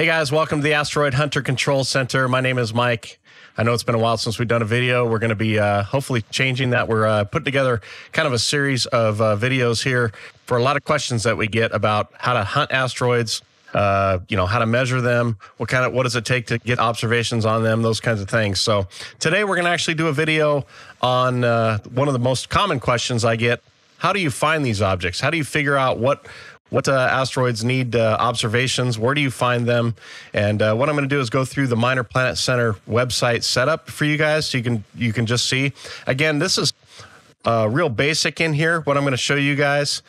Hey guys, welcome to the Asteroid Hunter Control Center. My name is Mike. I know it's been a while since we've done a video. We're going to be uh, hopefully changing that. We're uh, putting together kind of a series of uh, videos here for a lot of questions that we get about how to hunt asteroids, uh, you know, how to measure them, what kind of what does it take to get observations on them, those kinds of things. So today we're going to actually do a video on uh, one of the most common questions I get. How do you find these objects? How do you figure out what what uh, asteroids need uh, observations? Where do you find them? And uh, what I'm going to do is go through the Minor Planet Center website setup for you guys, so you can you can just see. Again, this is uh, real basic in here. What I'm going to show you guys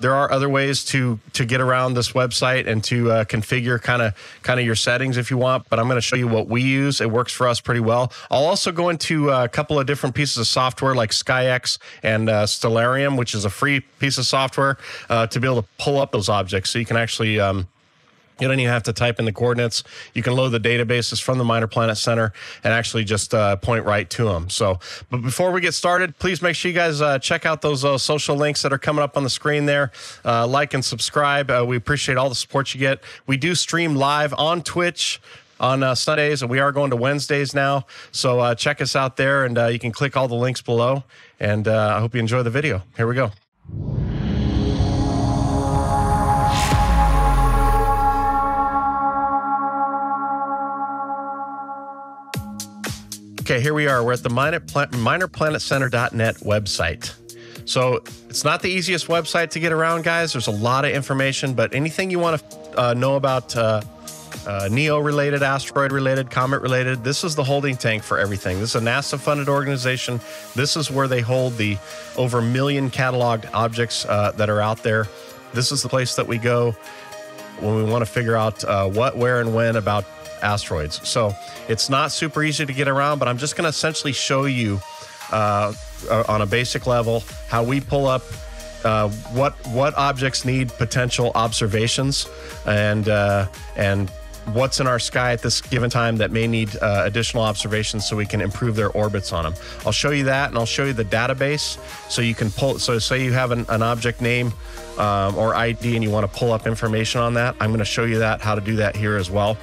there are other ways to to get around this website and to uh, configure kind of kind of your settings if you want but i'm going to show you what we use. It works for us pretty well. I'll also go into a couple of different pieces of software like skyx and uh, stellarium which is a free piece of software uh, to be able to pull up those objects. So you can actually um, you don't even have to type in the coordinates. You can load the databases from the Minor Planet Center and actually just uh, point right to them. So, but before we get started, please make sure you guys uh, check out those uh, social links that are coming up on the screen there. Uh, like and subscribe. Uh, we appreciate all the support you get. We do stream live on Twitch on uh, Sundays, and we are going to Wednesdays now. So uh, check us out there, and uh, you can click all the links below. And uh, I hope you enjoy the video. Here we go. Okay, here we are. We're at the Minor, minorplanetcenter.net website. So it's not the easiest website to get around, guys. There's a lot of information, but anything you want to uh, know about uh, uh, NEO related, asteroid related, comet related, this is the holding tank for everything. This is a NASA funded organization. This is where they hold the over a million cataloged objects uh, that are out there. This is the place that we go when we want to figure out uh, what, where, and when about asteroids. So it's not super easy to get around, but I'm just going to essentially show you uh, on a basic level how we pull up uh, what what objects need potential observations and uh, and what's in our sky at this given time that may need uh, additional observations so we can improve their orbits on them. I'll show you that and I'll show you the database so you can pull. So, say you have an, an object name um, or ID and you want to pull up information on that. I'm going to show you that, how to do that here as well.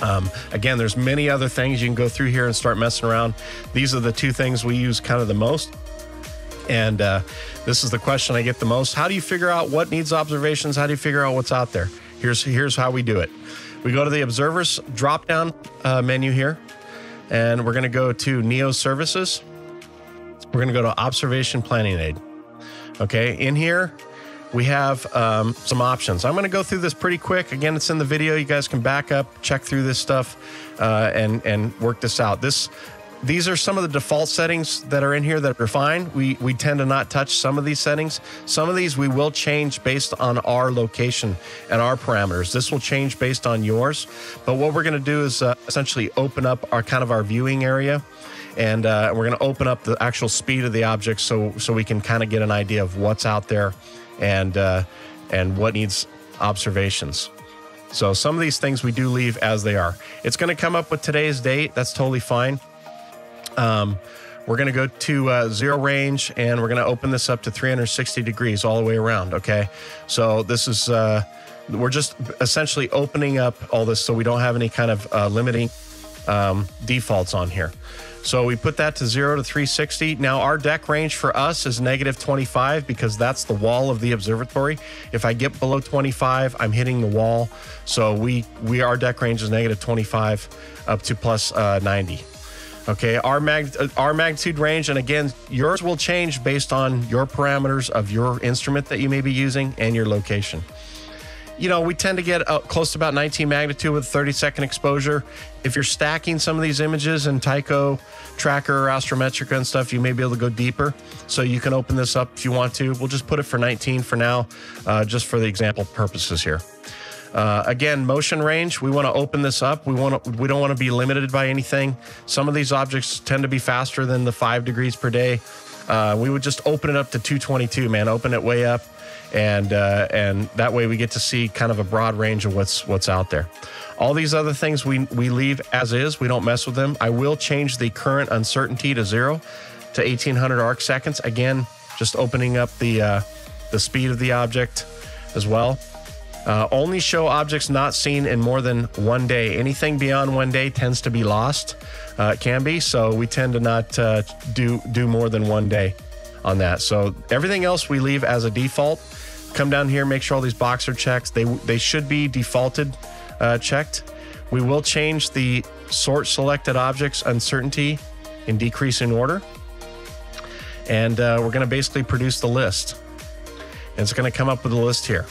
Um, again, there's many other things you can go through here and start messing around. These are the two things we use kind of the most. And uh, this is the question I get the most. How do you figure out what needs observations? How do you figure out what's out there? Here's, here's how we do it. We go to the observers drop down uh, menu here, and we're going to go to NEO services. We're going to go to observation planning aid. Okay, in here, we have um, some options. I'm going to go through this pretty quick. Again, it's in the video. You guys can back up, check through this stuff, uh, and and work this out. This these are some of the default settings that are in here that are fine. We we tend to not touch some of these settings. Some of these we will change based on our location and our parameters. This will change based on yours. But what we're going to do is uh, essentially open up our kind of our viewing area and uh, we're going to open up the actual speed of the object so so we can kind of get an idea of what's out there and uh, and what needs observations. So some of these things we do leave as they are. It's going to come up with today's date. That's totally fine. Um, we're going to go to uh, zero range and we're going to open this up to 360 degrees all the way around. Okay. So this is, uh, we're just essentially opening up all this so we don't have any kind of uh, limiting um, defaults on here. So we put that to zero to 360. Now our Dec range for us is negative 25 because that's the wall of the observatory. If I get below 25, I'm hitting the wall. So we we our Dec range is negative 25 up to plus, uh, 90. Okay, our mag uh, our magnitude range, and again, yours will change based on your parameters of your instrument that you may be using and your location you know, we tend to get uh, close to about 19 magnitude with 30 second exposure. If you're stacking some of these images in Tycho, Tracker, Astrometrica, and stuff, you may be able to go deeper. So you can open this up if you want to. We'll just put it for 19 for now, uh, just for the example purposes here. Uh, again, motion range. We want to open this up. We want to. We don't want to be limited by anything. Some of these objects tend to be faster than the five degrees per day. Uh, we would just open it up to 222, man. Open it way up and uh, and that way we get to see kind of a broad range of what's what's out there. All these other things we we leave as is. We don't mess with them. I will change the current uncertainty to zero to 1800 arc seconds. Again, just opening up the uh, the speed of the object as well. Uh, only show objects not seen in more than one day. Anything beyond one day tends to be lost. Uh, can be, so we tend to not uh, do do more than one day on that. So everything else we leave as a default. Come down here, make sure all these boxes are checked. They they should be defaulted uh, checked. We will change the sort selected objects uncertainty in decreasing order, and uh, we're going to basically produce the list. And it's going to come up with a list here.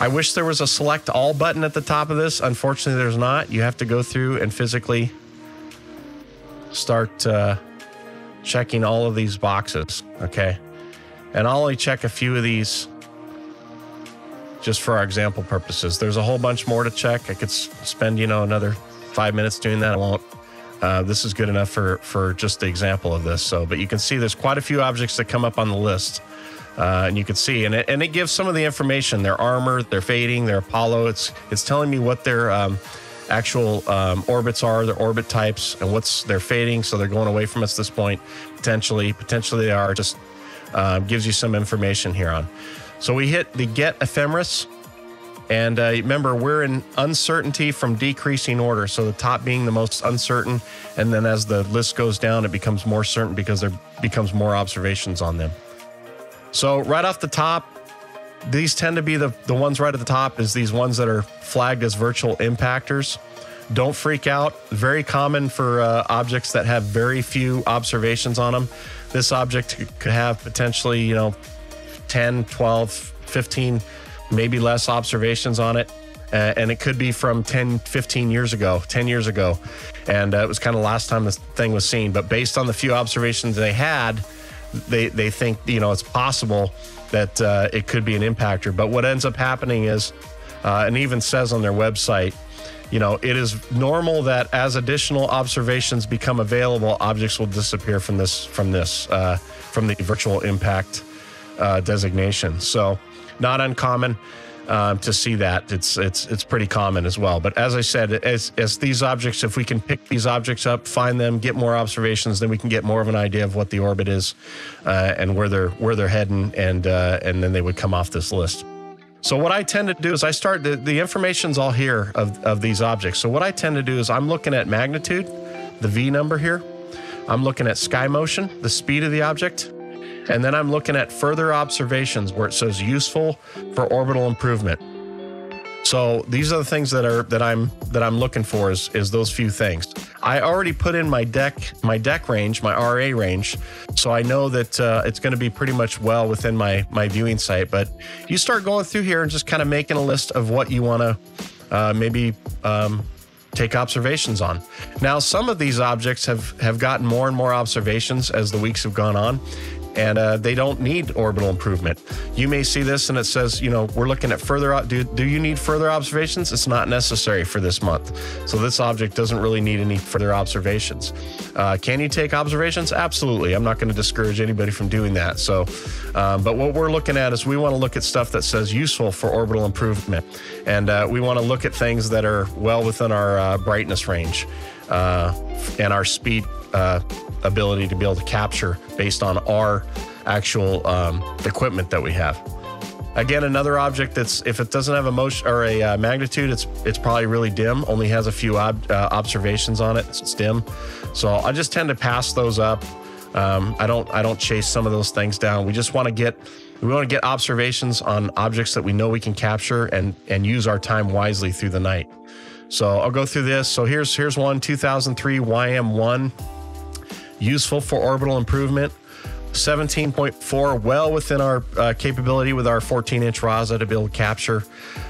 I wish there was a select all button at the top of this. Unfortunately, there's not. You have to go through and physically start uh, checking all of these boxes. Okay. And I'll only check a few of these just for our example purposes. There's a whole bunch more to check. I could spend, you know, another five minutes doing that. I won't. Uh, this is good enough for for just the example of this. So, but you can see there's quite a few objects that come up on the list. Uh, and you can see, and it, and it gives some of the information: their Amor, their fading, their Apollo. It's it's telling me what their um, actual um, orbits are, their orbit types, and what's their fading. So they're going away from us at this point. Potentially, potentially they are. Just uh, gives you some information here on. So we hit the get ephemeris. And uh, remember, we're in uncertainty from decreasing order. So the top being the most uncertain. And then as the list goes down, it becomes more certain because there becomes more observations on them. So right off the top, these tend to be the, the ones right at the top is these ones that are flagged as virtual impactors. Don't freak out. Very common for uh, objects that have very few observations on them. This object could have potentially, you know, 10, 12, 15, maybe less observations on it. Uh, and it could be from 10, 15 years ago, 10 years ago. And uh, it was kind of last time this thing was seen. But based on the few observations they had, they they think you know it's possible that uh, it could be an impactor. But what ends up happening is, uh, and even says on their website, you know, it is normal that as additional observations become available, objects will disappear from this from this uh, from the virtual impact uh, designation. So, not uncommon um, to see that. It's it's it's pretty common as well. But as I said, as as these objects, if we can pick these objects up, find them, get more observations, then we can get more of an idea of what the orbit is uh, and where they're where they're heading, and uh, and then they would come off this list. So what I tend to do is I start the, the information's all here of, of these objects. So what I tend to do is I'm looking at magnitude, the V number here. I'm looking at sky motion, the speed of the object. And then I'm looking at further observations where it says useful for orbital improvement. So these are the things that are that I'm that I'm looking for is is those few things. I already put in my Dec my Dec range, my RA range, so I know that uh, it's going to be pretty much well within my my viewing site. But you start going through here and just kind of making a list of what you want to uh, maybe um, take observations on. Now, some of these objects have have gotten more and more observations as the weeks have gone on, and uh, they don't need orbital improvement. You may see this and it says, you know, we're looking at further. Do, do you need further observations? It's not necessary for this month. So this object doesn't really need any further observations. Uh, can you take observations? Absolutely. I'm not going to discourage anybody from doing that. So, um, but what we're looking at is we want to look at stuff that says useful for orbital improvement, and uh, we want to look at things that are well within our uh, brightness range uh, and our speed uh, ability to be able to capture based on our actual um, equipment that we have. Again, another object that's if it doesn't have a motion or a uh, magnitude, it's it's probably really dim. Only has a few ob- uh, observations on it. It's dim, so I just tend to pass those up. Um, I don't I don't chase some of those things down. We just want to get we want to get observations on objects that we know we can capture and and use our time wisely through the night. So I'll go through this. So here's here's one 2003 YM1 useful for orbital improvement. 17.4, well within our uh, capability with our 14 inch RASA to be able to capture.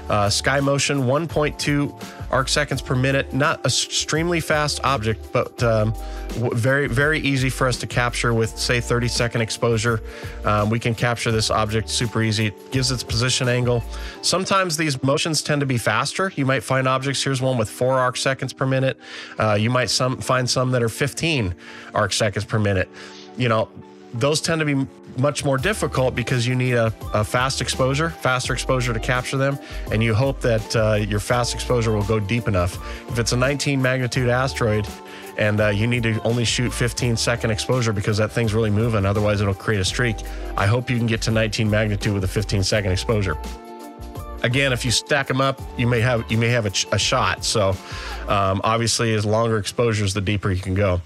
Uh, sky motion, 1.2 arc seconds per minute. Not a extremely fast object, but um, very, very easy for us to capture with, say, 30 second exposure. Um, we can capture this object super easy. It gives its position angle. Sometimes these motions tend to be faster. You might find objects. Here's one with four arc seconds per minute. Uh, you might some find some that are 15 arc seconds per minute. You know, those tend to be much more difficult because you need a, a, fast exposure, faster exposure to capture them, and you hope that uh, your fast exposure will go deep enough. If it's a 19 magnitude asteroid and uh, you need to only shoot 15 second exposure because that thing's really moving, otherwise it'll create a streak, I hope you can get to 19 magnitude with a 15 second exposure. again, if you stack them up, you may have you may have a, a shot. So um, obviously, as longer exposures, the deeper you can go.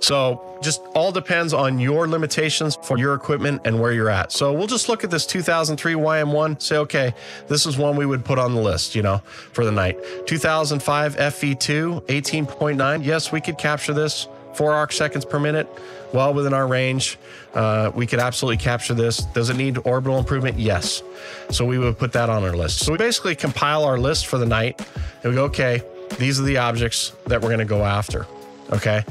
So just all depends on your limitations for your equipment and where you're at. So we'll just look at this 2003 YM1, say, okay, this is one we would put on the list, you know, for the night. 2005 FV2, 18.9. Yes, we could capture this four arc seconds per minute, well within our range. Uh, we could absolutely capture this. Does it need orbital improvement? Yes. So we would put that on our list. So we basically compile our list for the night and we go, okay, these are the objects that we're going to go after. Okay.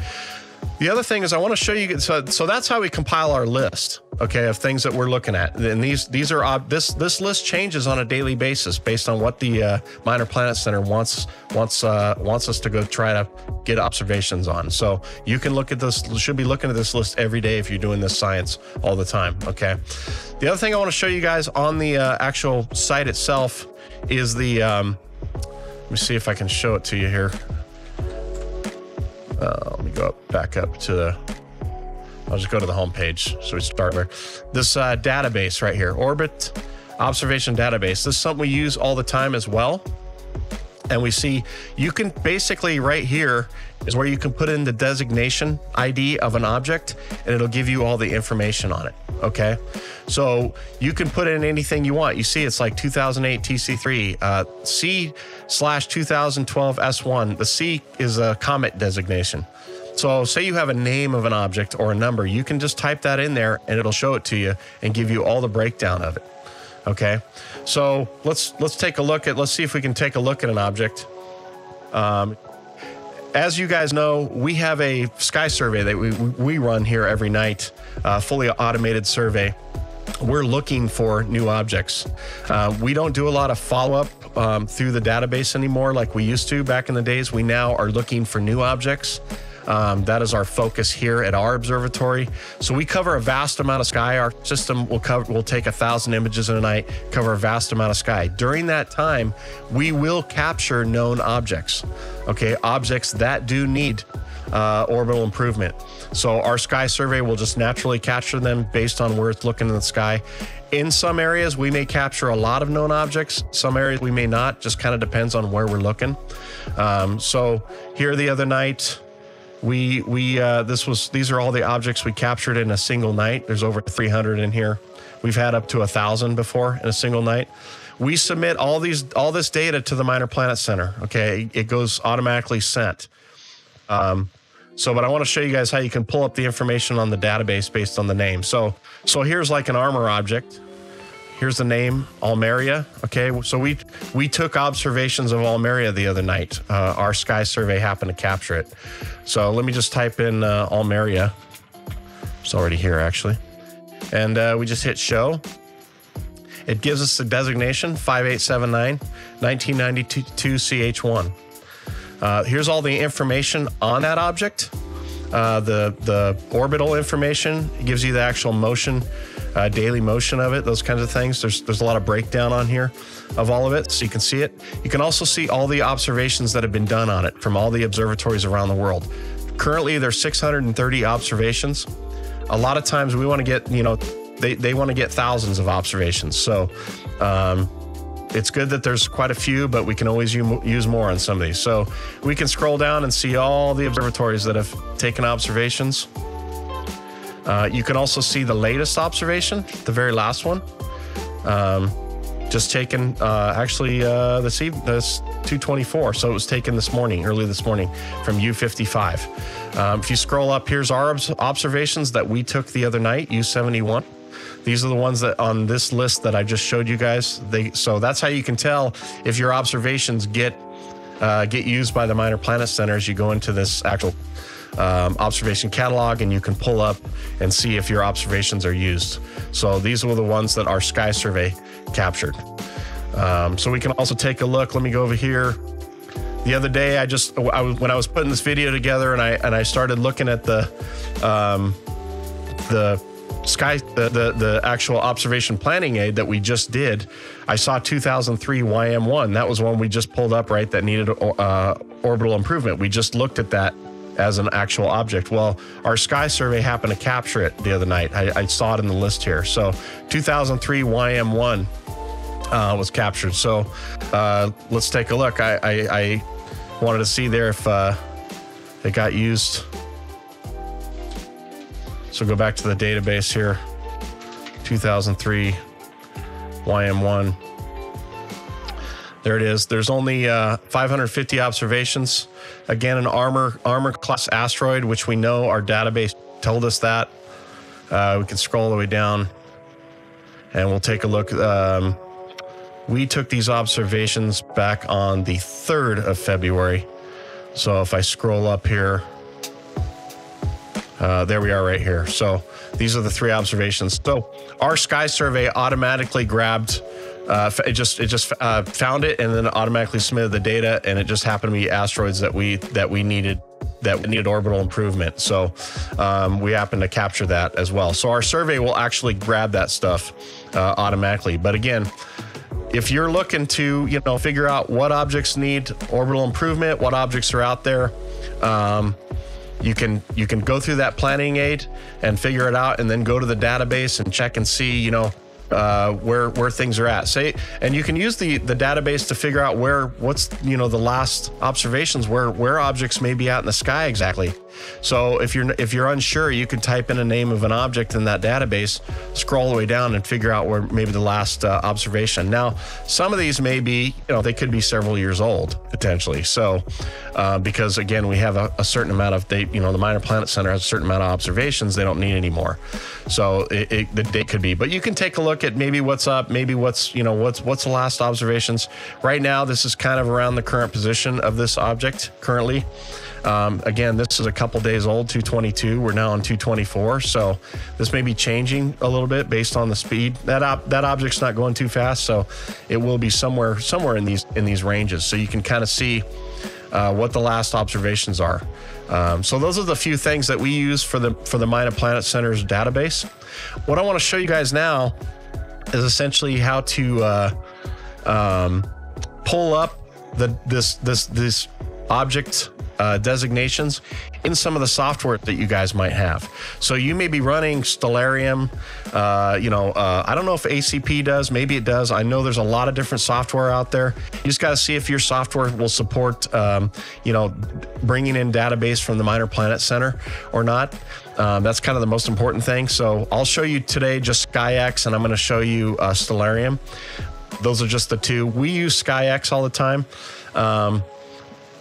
The other thing is I want to show you. So, so that's how we compile our list, okay, of things that we're looking at. And these these are this this list changes on a daily basis based on what the uh, Minor Planet Center wants wants uh, wants us to go try to get observations on. So you can look at this. Should be looking at this list every day if you're doing this science all the time. Okay. The other thing I want to show you guys on the uh, actual site itself is the. Um, let me see if I can show it to you here. Uh, let me go up, back up to the. I'll just go to the home page. So we start there. This uh, database right here, Orbit Observation Database. This is something we use all the time as well. And we see you can basically right here is where you can put in the designation ID of an object and it'll give you all the information on it. Okay. So you can put in anything you want. You see, it's like 2008 TC3, uh, C slash 2012 S1. The C is a comet designation. So say you have a name of an object or a number, you can just type that in there and it'll show it to you and give you all the breakdown of it. Okay. So let's, let's take a look at, let's see if we can take a look at an object. Um, as you guys know, we have a sky survey that we, we run here every night, uh, fully automated survey. We're looking for new objects. Uh, we don't do a lot of follow up um, through the database anymore like we used to back in the days. We now are looking for new objects. Um, that is our focus here at our observatory. So we cover a vast amount of sky. Our system will cover will take a thousand images in a night, cover a vast amount of sky. During that time, we will capture known objects. Okay, objects that do need uh, orbital improvement. So our sky survey will just naturally capture them based on where it's looking in the sky. In some areas, we may capture a lot of known objects. Some areas we may not. Just kind of depends on where we're looking. Um, so here the other night, we we uh, this was these are all the objects we captured in a single night. There's over 300 in here. We've had up to a thousand before in a single night. We submit all these all this data to the Minor Planet Center. Okay, it goes automatically sent. Um, so, but I want to show you guys how you can pull up the information on the database based on the name. So, so here's like an Amor object. Here's the name, Almeria. Okay, so we we took observations of Almeria the other night. Uh, our sky survey happened to capture it. So let me just type in uh, Almeria. It's already here actually, and uh, we just hit show. It gives us the designation 5879 1992 CH1. Uh, here's all the information on that object. Uh, the the orbital information it gives you the actual motion uh, daily motion of it, those kinds of things. There's there's a lot of breakdown on here of all of it, so you can see it. You can also see all the observations that have been done on it from all the observatories around the world. Currently, there's 630 observations. A lot of times, we want to get you know they they want to get thousands of observations. So. Um, it's good that there's quite a few, but we can always use more on some of these. So we can scroll down and see all the observatories that have taken observations. Uh, you can also see the latest observation, the very last one. Um, just taken uh, actually uh, this, evening, this 224. So it was taken this morning, early this morning from U55. Um, if you scroll up, here's our observations that we took the other night, U71. These are the ones that on this list that I just showed you guys. They so that's how you can tell if your observations get uh, get used by the Minor Planet Center as you go into this actual um, observation catalog and you can pull up and see if your observations are used. So these were the ones that our sky survey captured. Um, so we can also take a look. Let me go over here. The other day, I just I when I was putting this video together and I and I started looking at the um, the sky the, the, the actual observation planning aid that we just did i saw 2003 ym1 that was one we just pulled up right that needed uh, orbital improvement we just looked at that as an actual object. Well, our sky survey happened to capture it the other night. I, I saw it in the list here. So 2003 YM1 uh, was captured. So uh, let's take a look. I, I, I wanted to see there if uh, it got used. So go back to the database here, 2003 YM1. There it is. There's only uh, 550 observations. Again, an Amor Amor class asteroid, which we know our database told us that. Uh, we can scroll all the way down, and we'll take a look. Um, we took these observations back on the 3rd of February. So if I scroll up here, uh, there we are right here. So these are the three observations. So our sky survey automatically grabbed uh, it just it just uh, found it and then automatically submitted the data, and it just happened to be asteroids that we that we needed that needed orbital improvement. So um, we happen to capture that as well. So our survey will actually grab that stuff uh, automatically. But again, if you're looking to you know figure out what objects need orbital improvement, what objects are out there. Um, you can you can go through that planning aid and figure it out and then go to the database and check and see you know uh, where where things are at. Say, and you can use the the database to figure out where what's you know the last observations where where objects may be out in the sky exactly. So if you're if you're unsure, you can type in a name of an object in that database, scroll all the way down, and figure out where maybe the last uh, observation. Now, some of these may be you know they could be several years old potentially. So uh, because again we have a, a, certain amount of they you know the Minor Planet Center has a certain amount of observations they don't need anymore. So it, it, the date could be, but you can take a look at maybe what's up, maybe what's you know what's what's the last observations. Right now, this is kind of around the current position of this object currently. Um, again, this is a couple days old, 222. We're now on 224, so this may be changing a little bit based on the speed. That op- that object's not going too fast, so it will be somewhere somewhere in these in these ranges. So you can kind of see uh, what the last observations are. Um, so those are the few things that we use for the for the Minor Planet Center's database. What I want to show you guys now is essentially how to uh, um, pull up the this this this object uh, designations in some of the software that you guys might have. So you may be running Stellarium. Uh, you know, uh, I don't know if ACP does. Maybe it does. I know there's a lot of different software out there. You just got to see if your software will support, um, you know, bringing in database from the Minor Planet Center or not. Um, that's kind of the most important thing. So I'll show you today just SkyX, and I'm going to show you uh, Stellarium. Those are just the two. We use SkyX all the time. Um,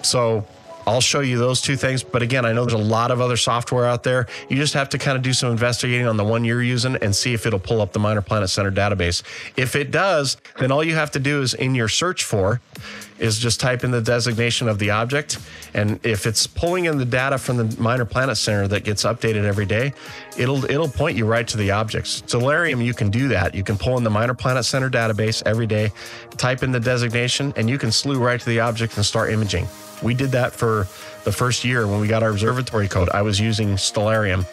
so I'll show you those two things. But again, I know there's a lot of other software out there. You just have to kind of do some investigating on the one you're using and see if it'll pull up the Minor Planet Center database. If it does, then all you have to do is in your search for is just type in the designation of the object. And if it's pulling in the data from the Minor Planet Center that gets updated every day, it'll it'll point you right to the objects. Stellarium, you can do that. You can pull in the Minor Planet Center database every day, type in the designation, and you can slew right to the object and start imaging. We did that for the first year when we got our observatory code. I was using Stellarium,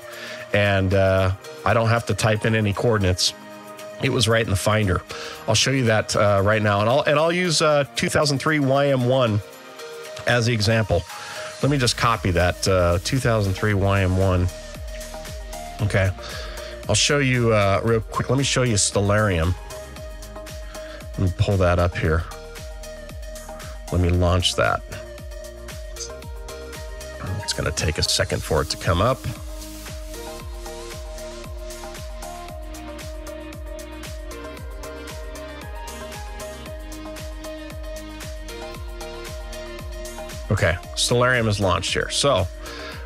and uh, I don't have to type in any coordinates. It was right in the Finder. I'll show you that uh, right now, and I'll and I'll use uh, 2003 YM1 as the example. Let me just copy that uh, 2003 YM1. Okay, I'll show you uh, real quick. Let me show you Stellarium. Let me pull that up here. Let me launch that. It's going to take a second for it to come up. Okay, Stellarium is launched here. So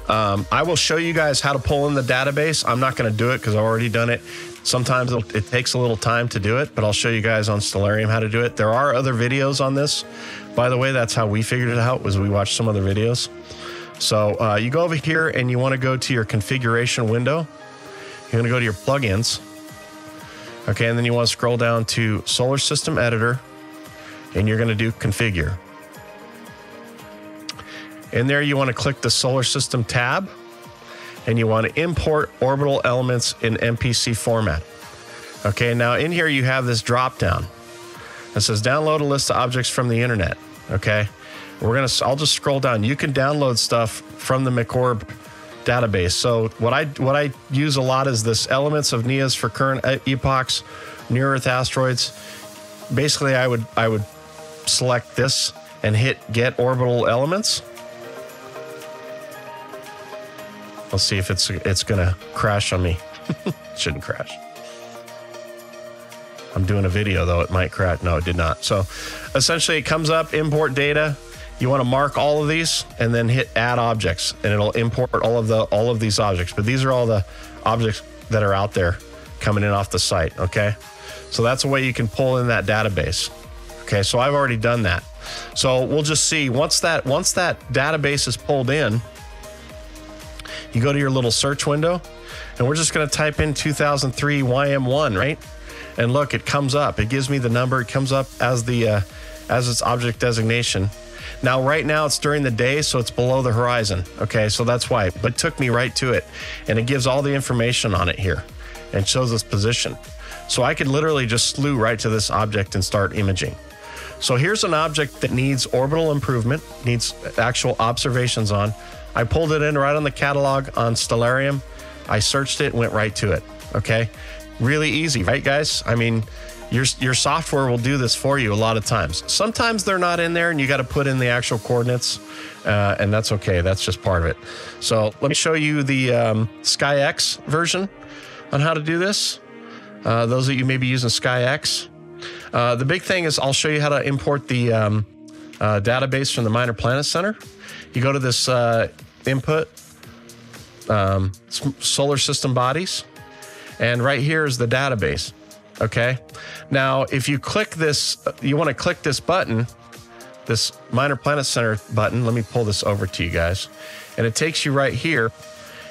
um, I will show you guys how to pull in the database. I'm not going to do it because I've already done it. Sometimes it takes a little time to do it, but I'll show you guys on Stellarium how to do it. There are other videos on this. By the way, that's how we figured it out was we watched some other videos. So uh, you go over here and you want to go to your configuration window. You're going to go to your plugins. Okay, and then you want to scroll down to Solar System Editor and you're going to do configure. In there, you want to click the Solar System tab and you want to import orbital elements in MPC format. Okay, now in here you have this drop down. It says download a list of objects from the internet. Okay, we're gonna. I'll just scroll down. You can download stuff from the MPCORB database. So what I what I use a lot is this elements of NEAs for current uh, epochs, near Earth asteroids. basically I would I would select this and hit get orbital elements. Let's see if it's it's gonna crash on me. Shouldn't crash. I'm doing a video though, it might crash. No, it did not. So essentially it comes up, import data. You want to mark all of these and then hit add objects and it'll import all of the all of these objects. But these are all the objects that are out there coming in off the site. Okay. So that's a way you can pull in that database. Okay, so I've already done that. So we'll just see once that once that database is pulled in, you go to your little search window and we're just going to type in 2003 YM1, right? And look, it comes up. It gives me the number. It comes up as the uh, as its object designation. Now, right now it's during the day, so it's below the horizon. Okay, so that's why. But took me right to it, and it gives all the information on it here, and shows its position. So I could literally just slew right to this object and start imaging. So here's an object that needs orbital improvement, needs actual observations on. I pulled it in right on the catalog on Stellarium. I searched it, went right to it. Okay. Really easy, right, guys? I mean, your, your software will do this for you a lot of times. Sometimes they're not in there and you got to put in the actual coordinates, uh, and that's okay. That's just part of it. So let me show you the um, SkyX version on how to do this. Uh, those of you may be using SkyX. Uh, the big thing is I'll show you how to import the um, uh, database from the Minor Planet Center. You go to this uh, input, um, solar system bodies, and right here is the database. Okay. Now, if you click this, you want to click this button, this Minor Planet Center button. Let me pull this over to you guys, and it takes you right here.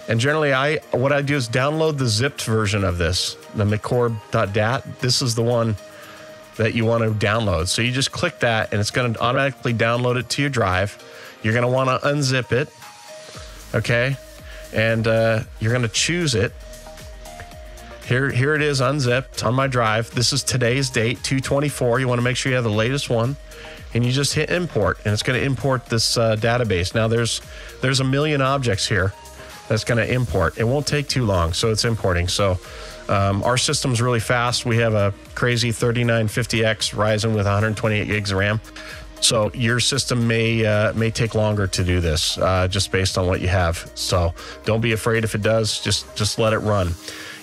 And generally, I what I do is download the zipped version of this, the MPCORB.dat. This is the one that you want to download. So you just click that and it's going to automatically download it to your drive. You're going to want to unzip it. Okay. And uh, you're going to choose it. Here, here it is unzipped on my drive. This is today's date, 224. You want to make sure you have the latest one. And you just hit import and it's going to import this uh, database. Now there's there's a million objects here that's going to import. It won't take too long, so it's importing. So um, our system's really fast. We have a crazy 3950X Ryzen with 128 gigs of RAM. So your system may uh, may take longer to do this, uh, just based on what you have. So don't be afraid if it does. Just just let it run.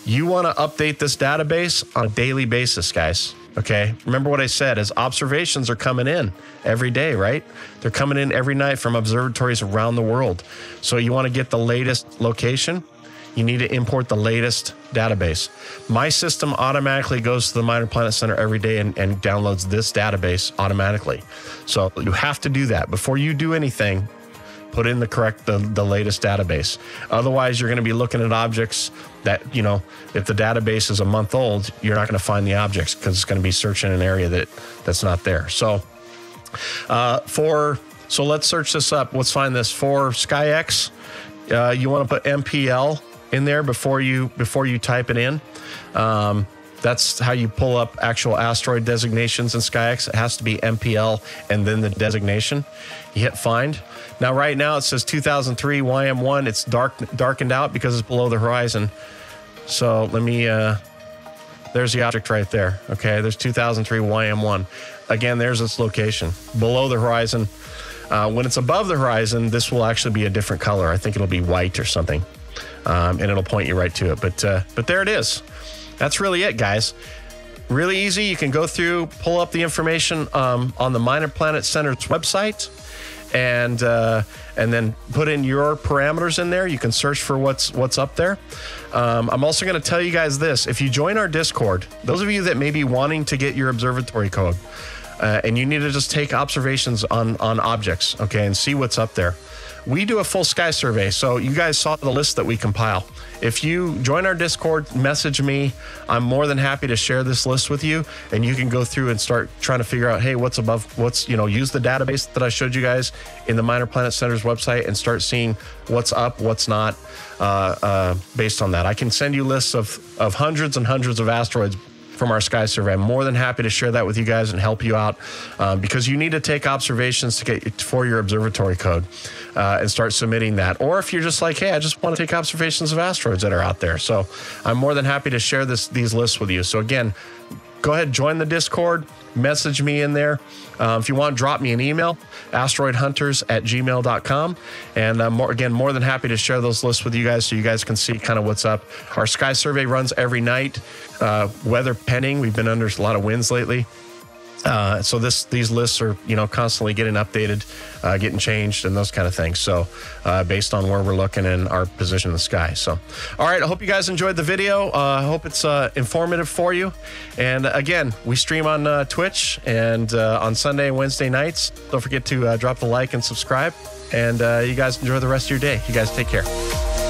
You want to update this database on a daily basis, guys. Okay. Remember what I said is observations are coming in every day, right? They're coming in every night from observatories around the world. So you want to get the latest location you need to import the latest database. My system automatically goes to the Minor Planet Center every day and, and downloads this database automatically. So you have to do that before you do anything. Put in the correct the, the latest database. Otherwise, you're going to be looking at objects that you know. If the database is a month old, you're not going to find the objects because it's going to be searching an area that that's not there. So, uh, for so let's search this up. Let's find this for SkyX. Uh, you want to put MPL in there before you before you type it in. Um, that's how you pull up actual asteroid designations in SkyX. It has to be MPL and then the designation. You hit find. Now, right now it says 2003 YM1. It's dark darkened out because it's below the horizon. So let me. Uh, there's the object right there. Okay, there's 2003 YM1. Again, there's its location below the horizon. Uh, when it's above the horizon, this will actually be a different color. I think it'll be white or something um, and it'll point you right to it. But uh, but there it is. That's really it, guys. Really easy. You can go through, pull up the information um, on the Minor Planet Center's website, and uh, and then put in your parameters in there. You can search for what's what's up there. Um, I'm also going to tell you guys this: if you join our Discord, those of you that may be wanting to get your observatory code, uh, and you need to just take observations on on objects, okay, and see what's up there we do a full sky survey. So you guys saw the list that we compile. If you join our Discord, message me. I'm more than happy to share this list with you, and you can go through and start trying to figure out, hey, what's above, what's you know, use the database that I showed you guys in the Minor Planet Center's website and start seeing what's up, what's not, uh, uh, based on that. I can send you lists of of hundreds and hundreds of asteroids from our sky survey. I'm more than happy to share that with you guys and help you out um, because you need to take observations to get for your observatory code uh, and start submitting that. Or if you're just like, hey, I just want to take observations of asteroids that are out there. So I'm more than happy to share this these lists with you. So again, go ahead, join the Discord, message me in there. Uh, if you want, drop me an email, asteroidhunters at gmail.com. And I'm more, again, more than happy to share those lists with you guys so you guys can see kind of what's up. Our sky survey runs every night, uh, weather pending. We've been under a lot of winds lately. Uh, so this these lists are you know constantly getting updated, uh, getting changed, and those kind of things. So uh, based on where we're looking and our position in the sky. So all right, I hope you guys enjoyed the video. Uh, I hope it's uh, informative for you. And again, we stream on uh, Twitch and on Sunday and Wednesday nights. Don't forget to drop the like and subscribe. And you guys enjoy the rest of your day. You guys take care.